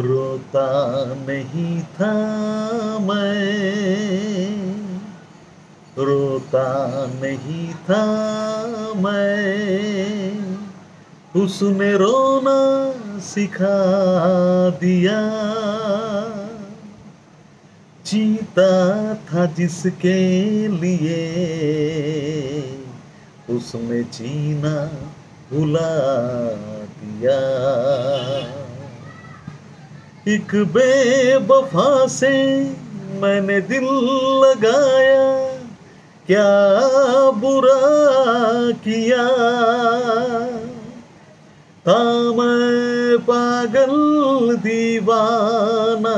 रोता नहीं था मैं। रोता नहीं था मैं। उसने रोना सिखा दिया। जीता था जिसके लिए। उसने जीना भुला दिया। एक बेवफा से मैंने दिल लगाया, क्या बुरा किया? था मैं पागल दीवाना,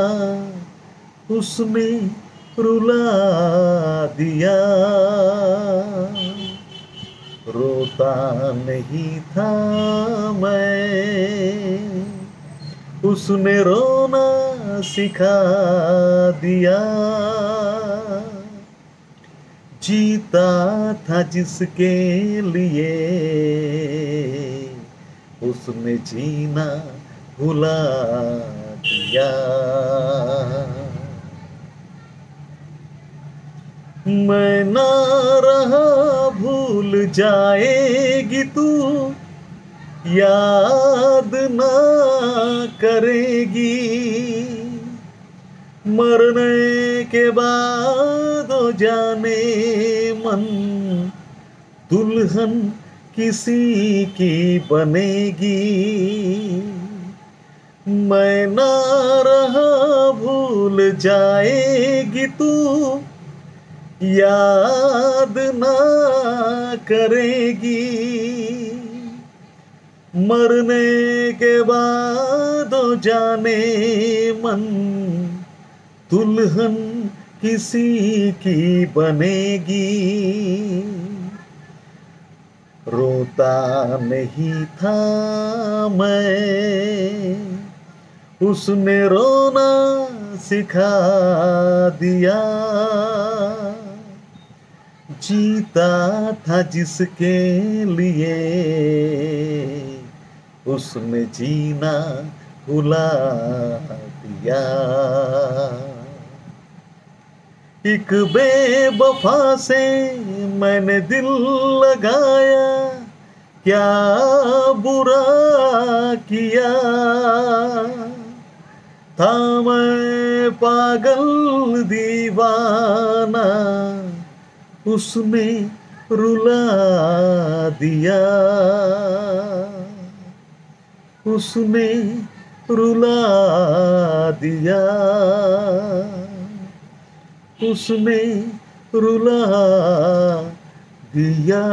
उसने रुला दिया। रोता नहीं था मैं। उसने रोना सिखा दिया। जीता था जिसके लिए, उसने जीना भुला दिया। मैं ना रहा भूल जाएगी तू याद ना करेगी। मरने के बाद जाने मन, दुल्हन किसी की बनेगी। मैं ना रहा भूल जाएगी तू, याद ना करेगी। मरने के बाद जाने मन, दुल्हन किसी की बनेगी। रोता नहीं था मैं, उसने रोना सिखा दिया। जीता था जिसके लिए। उसने जीना भुला दिया। एक बेवफा से मैंने दिल लगाया, क्या बुरा किया। था मैं पागल दीवाना उसने रुला दिया। उसने रुला दिया। उसने रुला दिया।